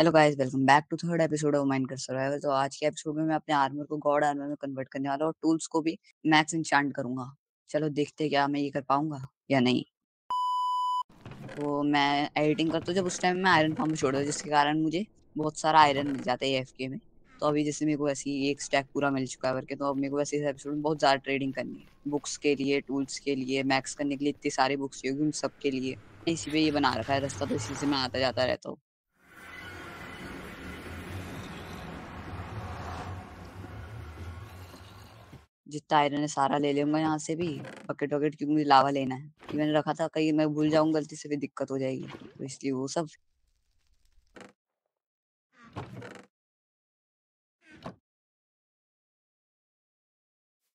Hello guys, welcome back to third episode of Minecraft survival. तो आज के episode में मैं अपने आर्मर को गॉड आर्मर में कन्वर्ट करने वाला हूँ और टूल्स को भी मैक्स इंचांट करूँगा। चलो देखते क्या मैं ये कर पाऊँगा या नहीं। तो मैं एडिटिंग करता हूँ, जब उस टाइम मैं आयरन फार्म छोड़ दूँ, जिसके कारण मुझे बहुत सारा आयरन मिल जाता है एफ़ में। तो अभी जैसे मेरे को ऐसी एक स्टैक पूरा मिल चुका है करके तो अब मेरे को ऐसे एपिसोड में बहुत ज़्यादा ट्रेडिंग करनी है। बुक्स के लिए, टूल्स के लिए, मैक्स करने के लिए इतनी सारी बुक्स चाहिए उन सब के लिए। इसी पे ये बना रखा है रास्ता तो इसी से मैं आता जाता रहता हूँ। जितना आयरन है सारा ले लूँगा यहाँ से भी बकेट वकेट क्योंकि मुझे लावा लेना है। मैंने रखा था कहीं मैं भूल जाऊँगा, गलती से भी दिक्कत हो जाएगी। तो इसलिए वो सब।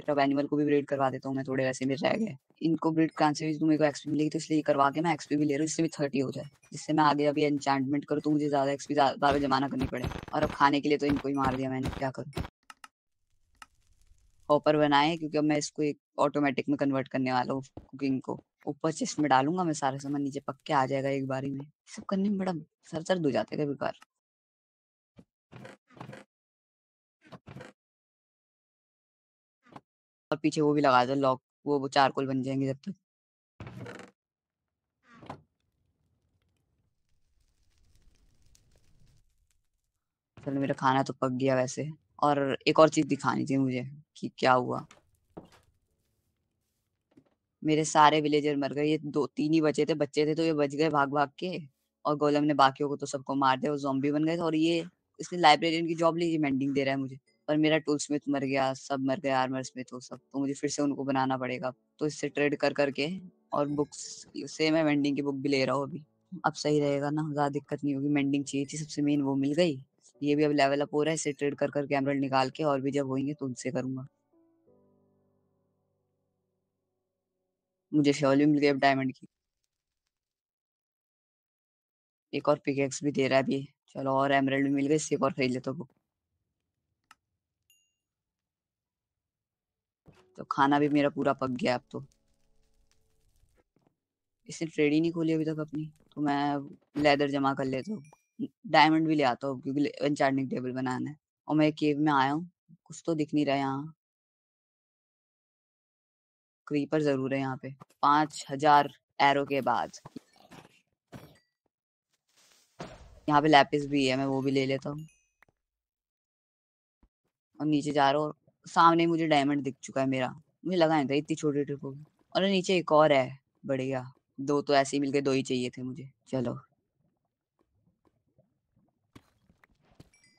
अब एनिमल को भी ब्रीड करवा देता हूँ मैं, थोड़े वैसे भी रह गए। इनको ब्रीड कहाँ से भी मेरे को एक्सपी मिलेगी तो इसलिए करवा के मैं एक्सपी भी ले रहा हूँ, इससे भी थर्टी हो जाए। जिससे मैं आगे अभी एनचांटमेंट करूँ तो मुझे ज़्यादा एक्सपी ज़्यादा जमाना करनी पड़े। और अब खाने के लिए तो इनको ही मार दिया मैंने, क्या करूँ? हॉपर बनाए क्योंकि अब मैं इसको एक ऑटोमेटिक में कन्वर्ट करने वाला हूँ कुकिंग को। ऊपर चेस्ट में डालूँगा मैं सारा सामान, नीचे पक के आ जाएगा एक बारी में। सब करने में बड़ा सर दर्द हो जाते कभी बार और पीछे वो भी लगा दो, लॉक, वो वो चारकोल बन जाएँगे जब तक। चलो मेरा खाना तो पक गया वैसे। और एक और चीज़ दिखानी थी मुझे कि क्या हुआ। मेरे सारे विलेजर मर गए, ये दो, तीन ही बचे थे, बच्चे थे तो ये बच गए भाग भाग के। और गोलम ने बाकियों को तो सबको मार दिया, वो जॉम्बी बन गए और ये इसने लाइब्रेरियन की जॉब ली मेंडिंग दे रहा है मुझे। और मेरा टूल स्मिथ मर गया, सब मर गए आर्मर स्मिथ वो सब तो मुझे फिर से उनको बनाना पड़ेगा। तो इससे ट्रेड कर करके और बुक्स से मैं वेंडिंग की बुक भी ले रहा हूँ अभी। अब सही रहेगा ना, ज़्यादा दिक्कत नहीं होगी मेंडिंग चाहिए थी सबसे मेन वो मिल गई। ये भी अब लेवल अप हो रहा है, इसे ट्रेड कर कर कैमरल निकाल के और भी जब होंगे तो उनसे करूँगा। मुझे श्योरली मिल गई अब डायमंड की। एक और पिकेक्स भी दे रहा है अभी। चलो और एमरल्ड भी मिल गई इससे एक और खरीद लेता हूँ। तो खाना भी मेरा पूरा पक गया अब तो। इसने ट्रेड ही नहीं खोली अभी तक अपनी तो मैं लेदर जमा कर लेता हूँ। डायमंड भी ले आता हूँ क्योंकि एनचार्टनिंग टेबल बनाना है। और मैं केव में आया हूँ, कुछ तो दिख नहीं रहा यहाँ। क्रीपर ज़रूर है यहाँ पे। पाँच हज़ार एरो के बाद। यहाँ पे लैपिस भी है, मैं वो भी ले लेता हूँ। और नीचे जा रहा हूँ सामने मुझे डायमंड दिख चुका है मेरा। मुझे लगा नहीं था इतनी छोटी ट्रिप होगी। और नीचे एक और है, बढ़िया। दो तो ऐसे ही मिलके दो ही चाहिए थे मुझे। चलो।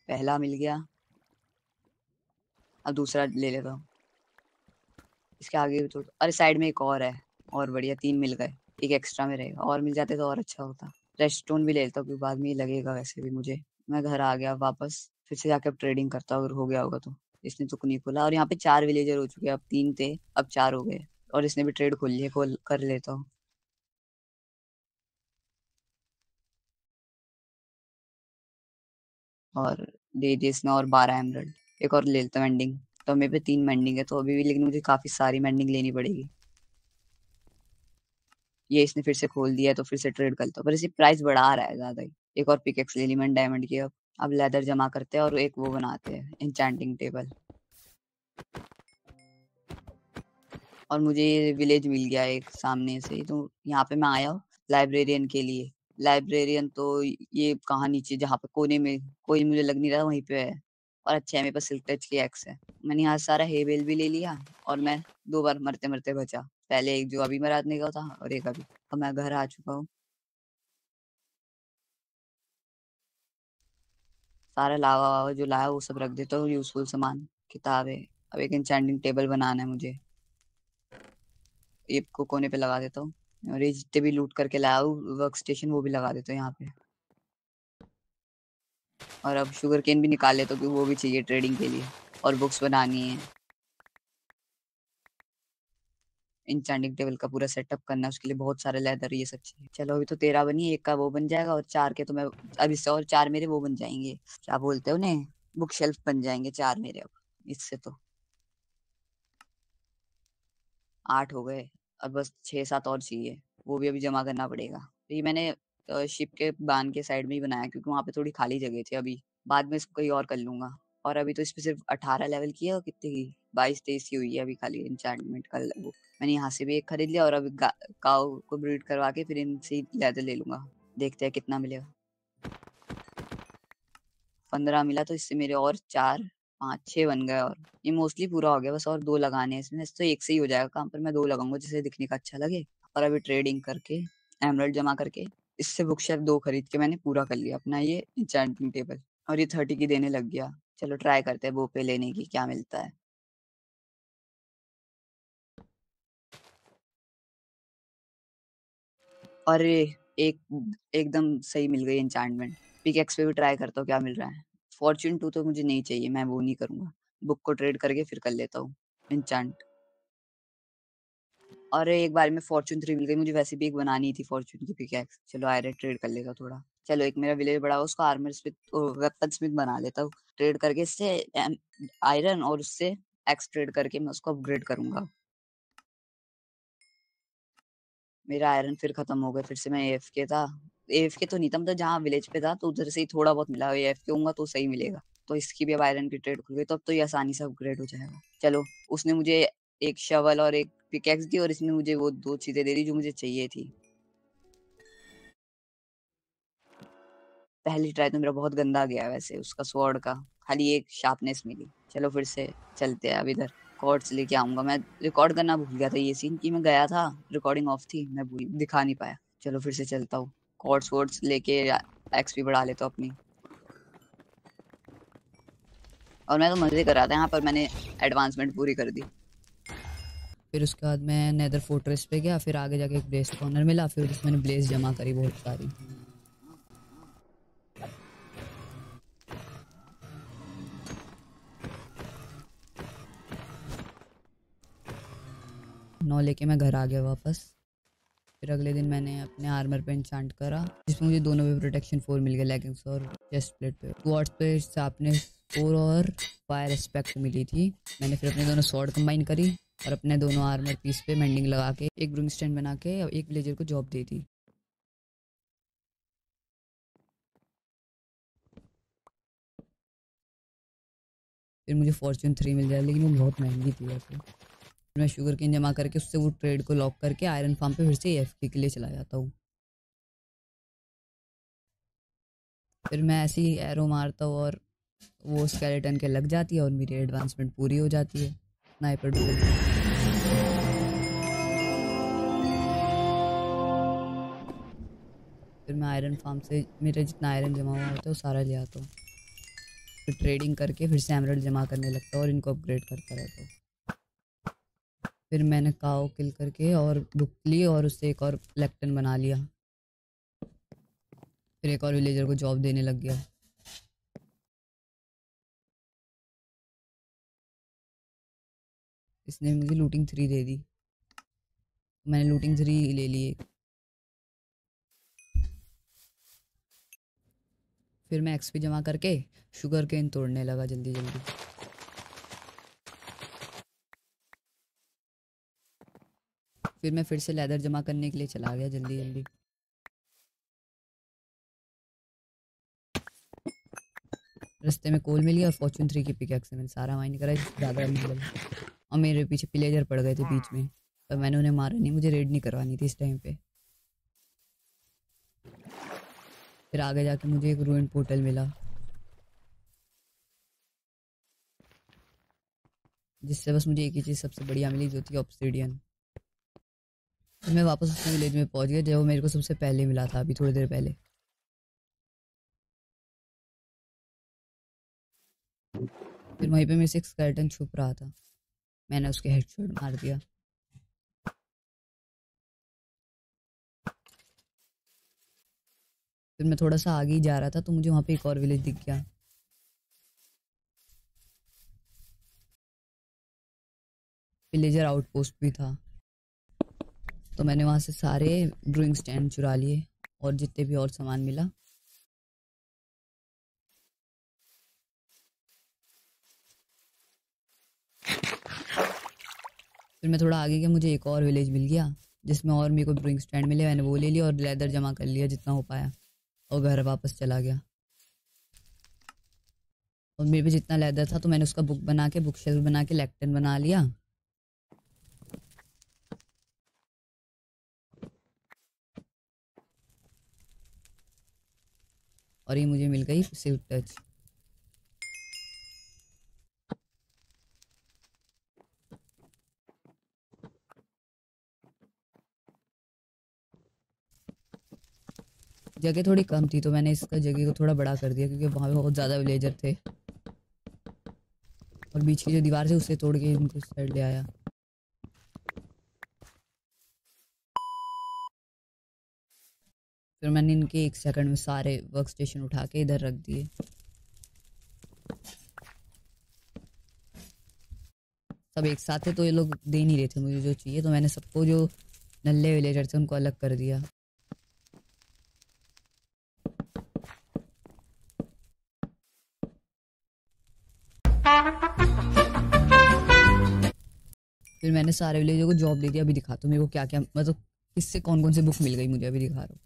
पहला मिल गया। अब दूसरा ले लेता हूँ। इसके आगे भी तो अरे, साइड में एक और है, और बढ़िया, तीन मिल गए। एक एक्स्ट्रा में रहेगा। और मिल जाते तो और अच्छा होता। रेस्टोन भी ले लेता हूँ, क्योंकि बाद में ही लगेगा वैसे भी मुझे। मैं घर आ गया वापस, फिर से जाके अब ट्रेडिंग करता अगर हो गया होगा तो। इसने तो नहीं खोला। और यहाँ पे चार विलेजर हो चुके हैं, अब तीन थे, अब चार हो गए। और इसने भी ट्रेड खोल लिया खोल कर लेता हूँ। और दे दिए इसने और बारह एमरल्ड एक और ले लेता एंडिंग तो मेरे पे तीन मेंडिंग है तो अभी भी लेकिन मुझे काफ़ी सारी मेंडिंग लेनी पड़ेगी। ये इसने फिर से खोल दिया तो फिर से ट्रेड करता पर इसी प्राइस बढ़ा रहा है ज़्यादा ही। एक और पिकेक्स ले ली मैंने डायमंड की। अब अब लेदर जमा करते हैं और एक वो बनाते हैं इंचैंटिंग टेबल और मुझे ये विलेज मिल गया एक सामने से। तो यहाँ पे मैं आया हूँ लाइब्रेरियन के लिए। लाइब्रेरियन तो ये कहाँ नीचे जहाँ पे कोने में, कोई मुझे लग नहीं रहा वहीं पे है। और अच्छा है, मेरे पास सिल्क टच की एक्स है। मैंने यहाँ सारा हेबेल भी ले लिया और मैं दो बार मरते मरते बचा। पहले एक जो अभी मराने का था और एक अभी। अब मैं घर आ चुका हूँ। सारा लावा वावा जो लाया वो सब रख देता हूँ यूजफुल सामान, किताबें। अब एक इंचैंटिंग टेबल बनाना है मुझे। ये को कोने पे लगा देता हूँ। और ये जितने भी लूट करके लाया वर्क स्टेशन वो भी लगा देते हूँ यहाँ पे। और अब शुगर केन भी निकाल लेता हूँ वो भी चाहिए ट्रेडिंग के लिए और बुक्स बनानी है। इंचैंटिंग टेबल का पूरा सेटअप करना, उसके लिए बहुत सारे लेदर ये सब चाहिए। चलो अभी तो तेरह बनी, एक का वो बन जाएगा और चार के तो मैं अब इससे और चार मेरे वो बन जाएँगे। क्या बोलते हो उन्हें? बुक शेल्फ बन जाएँगे चार मेरे अब, इससे तो। आठ हो गए। अब बस छह सात और चाहिए, वो भी अभी जमा करना पड़ेगा। तो ये मैंने शिप के बान के साइड में ही बनाया क्योंकि वहाँ पे थोड़ी खाली जगह थी अभी। बाद में इसको कहीं और कर लूँगा। और अभी तो इस पे सिर्फ़ अठारह लेवल की है और कितनी की बाईस, तेईस की हुई है अभी खाली इंचार्टमेंट का वो। मैंने यहाँ से भी एक खरीद लिया और अभी काउ को ब्रीड करवा के फिर इनसे लेदर ले लूँगा। देखते हैं कितना मिलेगा। पंद्रह मिला तो इससे मेरे और चार पाँच छः बन गए और ये मोस्टली पूरा हो गया, बस और दो लगाने इसमें तो एक से ही हो जाएगा काम, पर मैं दो लगाऊँगा जिसे दिखने का अच्छा लगे और अभी ट्रेडिंग करके एमरल्ड जमा करके, इससे बुक शेल्फ दो खरीद के मैंने पूरा कर लिया अपना ये इंचेंटिंग टेबल और ये थर्टी की देने लग गया। चलो ट्राई करते हैं वो पे लेने की क्या मिलता है। अरे, एक, एकदम सही मिल गई एंचांटमेंट पिकेक्स पे भी ट्राई करता हूँ क्या मिल रहा है। फॉर्चून टू तो मुझे नहीं चाहिए, मैं वो नहीं करूँगा। बुक को ट्रेड करके फिर कर लेता हूँ इंचांट और एक बार में फॉर्चून थ्री मिल गई, मुझे वैसे भी एक बनानी थी फॉर्चून की पिकेक्स चलो आयरन ट्रेड कर लेगा थोड़ा। चलो एक मेरा विलेज बड़ा उसको आर्मर स्मिथ वेपन स्मिथ बना लेता हूँ। ट्रेड करके इससे आयरन और उससे एक्स ट्रेड करके मैं उसको अपग्रेड करूँगा। मेरा आयरन फिर खत्म हो गया, फिर से मैं एफ़ के था। एफ़ के तो नहीं था मतलब जहाँ विलेज पे था तो उधर से ही थोड़ा बहुत मिला एफ़ के होगा तो सही मिलेगा। तो इसकी भी अब आयरन की ट्रेड खुल गई तो अब तो ये आसानी से अपग्रेड हो जाएगा। चलो, उसने मुझे एक शवल और एक पिकेक्स दी और इसने मुझे वो दो चीज़ें दे दी जो मुझे चाहिए थी। पहली ट्राई तो मेरा बहुत गंदा गया वैसे, उसका स्वॉर्ड का। खाली एक शार्पनेस मिली। चलो फिर से चलते हैं अब इधर। कॉर्ड्स लेके आऊँगा मैं। रिकॉर्ड करना भूल गया था ये सीन कि मैं गया था रिकॉर्डिंग ऑफ़ थी, मैं भूल, दिखा नहीं पाया। चलो फिर से चलता हूँ। कॉर्ड्स वॉर्ड्स लेके एक्सपी बढ़ा लेता हूँ अपनी। और मैं तो मज़े कर रहा था यहाँ पर, मैंने एडवांसमेंट पूरी कर दी। फिर उसके बाद मैं नेदर फोर्ट्रेस पे गया, फिर आगे जाके एक ब्लेस कॉर्नर मिला, फिर उसमें मैंने ब्लेस जमा करी बहुत सारी। नौ लेके मैं घर आ गया वापस। फिर अगले दिन मैंने अपने आर्मर पे इंचांट करा, जिसमें मुझे दोनों पे प्रोटेक्शन फोर मिल गया लेगिंग्स और चेस्ट प्लेट पे। क्वार्ट्स पे आपने फोर और फायर रिस्पेक्ट मिली थी। मैंने फिर अपने दोनों स्वॉर्ड कंबाइन करी और अपने दोनों आर्मर पीस पे मेंडिंग लगा के एक ब्रूम स्टैंड बना के और एक ब्लेजर को जॉब दे दी। फिर मुझे फॉर्चून थ्री मिल जाए लेकिन वो बहुत महँगी थी वैसे। मैं शुगर केन जमा करके उससे वो ट्रेड को लॉक करके आयरन फार्म पे फिर से एफ़ के लिए चला जाता हूँ। फिर मैं ऐसे ही एरो मारता हूँ और वो स्केलेटन के लग जाती है और मेरी एडवांसमेंट पूरी हो जाती है। स्नाइपर डूल फिर मैं आयरन फार्म से मेरा जितना आयरन जमा हुआ होता है वो सारा ले आता हूँ। फिर ट्रेडिंग करके फिर से एमरल्ड जमा करने लगता हूँ और इनको अपग्रेड करता रहता हूँ। फिर मैंने काओ किल करके और बुक ली और उससे एक और लेक्टन बना लिया। फिर एक और विलेजर को जॉब देने लग गया। इसने मुझे लूटिंग थ्री दे दी। मैंने लूटिंग थ्री ले ली फिर मैं एक्सपी जमा करके शुगर केन तोड़ने लगा जल्दी जल्दी फिर मैं फिर से लेदर जमा करने के लिए चला गया जल्दी जल्दी। रास्ते में कोल मिली और फॉर्चून थ्री की पिकैक्स मैंने सारा माइंड करा ज़्यादा मिल और मेरे पीछे पिलेजर पड़ गए थे बीच में तो मैंने उन्हें मारा नहीं, मुझे रेड नहीं करवानी थी इस टाइम पे। फिर आगे जाके मुझे एक रूइन पोर्टल मिला। जिससे बस मुझे एक ही चीज़ सबसे बढ़िया मिली, जो थी ऑप्सीडियन तो मैं वापस उस विलेज में पहुँच गया जब वो मेरे को सबसे पहले मिला था अभी थोड़ी देर पहले। फिर वहीं पे मेरे से एक स्केल्टन छुप रहा था। मैंने उसके हेडशॉट मार दिया। फिर मैं थोड़ा सा आगे ही जा रहा था तो मुझे वहाँ पे एक और विलेज दिख गया। विलेजर आउटपोस्ट भी था। तो मैंने वहाँ से सारे ड्राइंग स्टैंड चुरा लिए और जितने भी और सामान मिला। फिर मैं थोड़ा आगे गया, मुझे एक और विलेज मिल गया, जिसमें और मेरे को ब्रिंग स्टैंड मिले, मैंने वो ले लिया और लेदर जमा कर लिया जितना हो पाया और घर वापस चला गया। और मेरे पे जितना लेदर था तो मैंने उसका बुक बना के बुक शेल्फ बना के लेक्टन बना लिया। और ये मुझे मिल गई सिल्क टच जगह थोड़ी कम थी तो मैंने इसका जगह को थोड़ा बड़ा कर दिया, क्योंकि वहाँ पे बहुत ज़्यादा विलेजर थे। और बीच की जो दीवार थी, उसे तोड़ के इनको साइड ले आया। फिर मैंने इनके एक सेकंड में सारे वर्क स्टेशन उठा के इधर रख दिए। सब एक साथ थे तो ये लोग दे नहीं रहे थे मुझे जो चाहिए तो मैंने सबको जो नल्ले विलेजर थे उनको अलग कर दिया। फिर मैंने सारे विलेजर को जॉब दे दिया, अभी दिखाता हूँ मेरे को क्या क्या मतलब किससे कौन कौन से बुक मिल गई मुझे अभी दिखा रहा हूँ।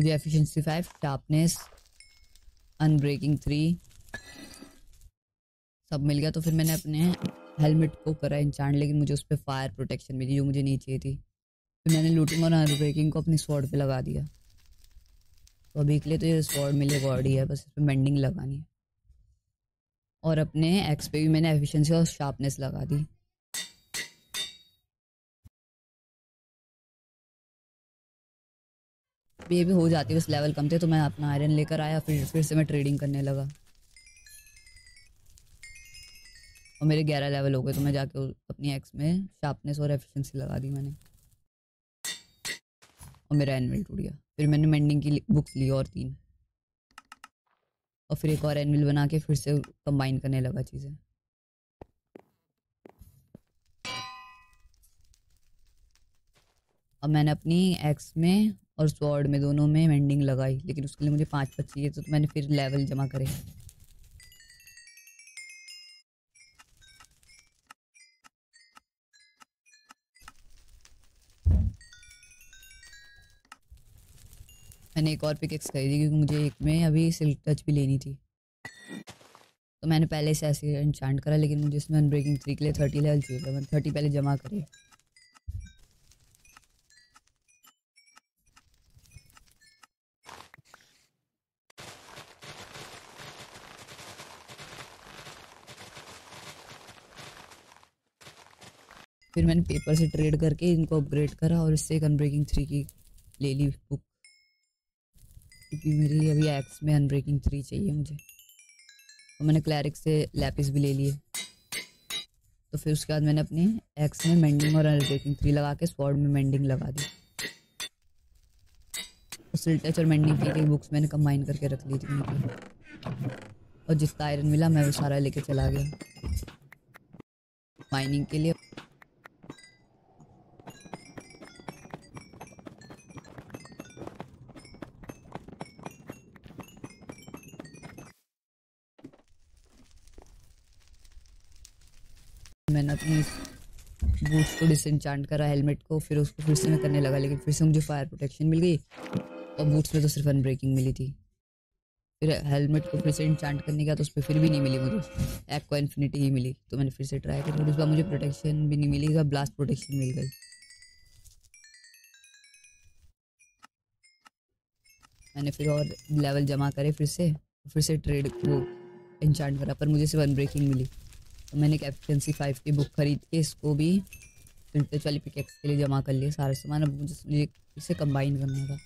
मुझे efficiency five sharpness unbreaking three सब मिल गया तो फिर मैंने अपने हेलमेट को करा इंचांट लेकिन मुझे उस पर फायर प्रोटेक्शन मिली, जो मुझे नहीं चाहिए थी। फिर मैंने लूटिंग और अनब्रेकिंग को अपनी स्वॉर्ड पे लगा दिया। तो अभी के लिए तो ये स्वॉर्ड मिले बॉडी है, बस इस पर मेंडिंग लगानी है। और अपने एक्स पे भी मैंने एफिशिएंसी और शार्पनेस लगा दी। ये भी हो जाती है बस लेवल कम थे तो मैं अपना आयरन लेकर आया, फिर फिर से मैं ट्रेडिंग करने लगा। और मेरे ग्यारह लेवल हो गए तो मैं जाके अपनी एक्स में शार्पनेस और एफिशिएंसी लगा दी मैंने। और मेरा एनविल टूट गया। फिर मैंने मेंडिंग की बुक्स ली और तीन। और फिर एक और एनविल बना के फिर से कंबाइन करने लगा चीज़ें। अब मैंने अपनी एक्स में और स्वॉर्ड में दोनों में मेंडिंग लगाई लेकिन उसके लिए मुझे पाँच पच चाहिए तो, मैंने फिर लेवल जमा करे। मैंने एक और पिकेक्स खरीदी क्योंकि मुझे एक में अभी सिल्क टच भी लेनी थी। तो मैंने पहले से ऐसे इंचांट करा लेकिन मुझे इसमें अनब्रेकिंग थ्री के लिए थर्टी लेवल चाहिए था मैंने थर्टी पहले जमा करे। फिर मैंने पेपर से ट्रेड करके इनको अपग्रेड करा और इससे एक अनब्रेकिंग थ्री की ले ली बुक क्योंकि मेरी अभी एक्स में अनब्रेकिंग थ्री चाहिए मुझे। और मैंने क्लैरिक से लैपिस भी ले लिए। तो फिर उसके बाद मैंने अपनी एक्स में मेंडिंग और अनब्रेकिंग थ्री लगा के स्वॉर्ड में मेंडिंग लगा दी। सिल टच और मेंडिंग की बुक्स मैंने कंबाइन करके रख ली थी। और जितना आयरन मिला, मैं वो सारा लेके चला गया। माइनिंग के लिए मैंने अपनी बूट्स को डिसइंचांट करा हेलमेट को, फिर उसको फिर से मैं करने लगा, लेकिन फिर से मुझे फायर प्रोटेक्शन मिल गई। और बूट्स में तो सिर्फ़ अनब्रेकिंग मिली थी। फिर हेलमेट को फिर से इंचांट करने का तो उस पर फिर भी नहीं मिली मुझे। एक्वा इन्फिनिटी ही मिली तो मैंने फिर से ट्राई किया फिर उस बार मुझे प्रोटेक्शन भी नहीं मिली ब्लास्ट प्रोटेक्शन मिल गई। मैंने फिर और लेवल जमा करे फिर से फिर से ट्रेड को इंचांट करा, पर मुझे सिर्फ़ अनब्रेकिंग मिली। तो मैंने एक एफिशिएंसी फाइव की बुक खरीद के इसको भी फ़िल्टर वाली पिकेक्स के लिए जमा कर लिया सारे सामान। अब मुझे इसे कंबाइन करना था।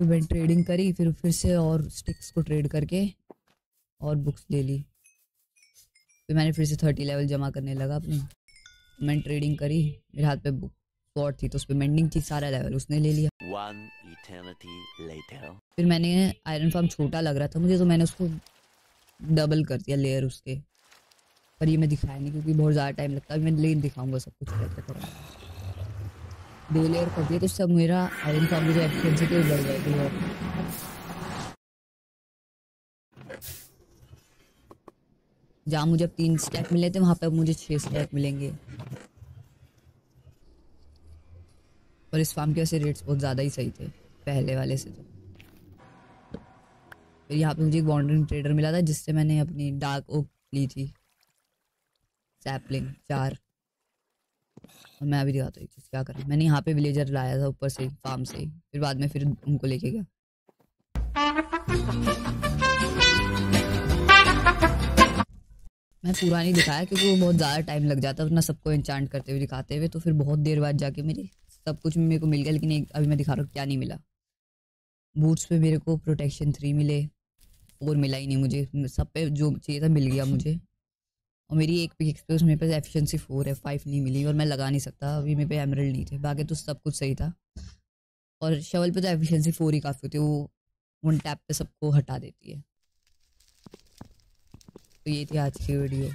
फिर मैंने ट्रेडिंग करी फिर फिर से और स्टिक्स को ट्रेड करके और बुक्स ले ली। फिर मैंने फिर से थर्टी लेवल जमा करने लगा अपनी। मैंने ट्रेडिंग करी मेरे हाथ पे बुक शॉर्ट थी तो उस पर मेंडिंग थी सारा लेवल उसने ले लिया। फिर मैंने आयरन फार्म छोटा लग रहा था मुझे तो मैंने उसको डबल कर दिया लेयर उसके। पर ये मैं दिखाया नहीं, क्योंकि बहुत ज़्यादा टाइम लगता है। मैं लेकिन दिखाऊँगा सब कुछ कैसे करूँगा दो लेयर कर दिया तो सब मेरा आयरन फार्म जो एफिशिएंसी बढ़ जाएगी और जहाँ मुझे अब तीन स्टैक मिले थे, वहाँ पे मुझे छः स्टैक मिलेंगे। और इस फार्म के वैसे रेट्स बहुत ज़्यादा ही सही थे, पहले वाले से तो। यहाँ पे मुझे एक वॉन्डरिंग ट्रेडर मिला था, जिससे मैंने अपनी डार्क ओक ली थी। सैपलिंग चार। और मैं अभी दिखाता हूँ क्या करा मैंने यहाँ पे विलेजर लाया था, ऊपर से फार्म से। फिर बाद में फिर उनको लेके गया। मैं पूरा नहीं दिखाया, क्योंकि वो बहुत ज़्यादा टाइम लग जाता वरना सबको इंचांट करते हुए दिखाते हुए। तो फिर बहुत देर बाद जाके मेरे सब कुछ मेरे को मिल गया, लेकिन एक अभी मैं दिखा रहा हूँ क्या नहीं मिला। बूट्स पे मेरे को प्रोटेक्शन थ्री मिले। फोर मिला ही नहीं मुझे। सब पे जो चाहिए था मिल गया मुझे। और मेरी एक पिक पे मेरे पास एफिशिएंसी फोर है फाइव नहीं मिली और मैं लगा नहीं सकता। अभी मेरे पे एमरल्ड नहीं थे, बाकी तो सब कुछ सही था। और शवल पे तो एफिशिएंसी फोर ही काफ़ी होती है, वो वन टैप पे सबको हटा देती है। तो ये थी आज की वीडियो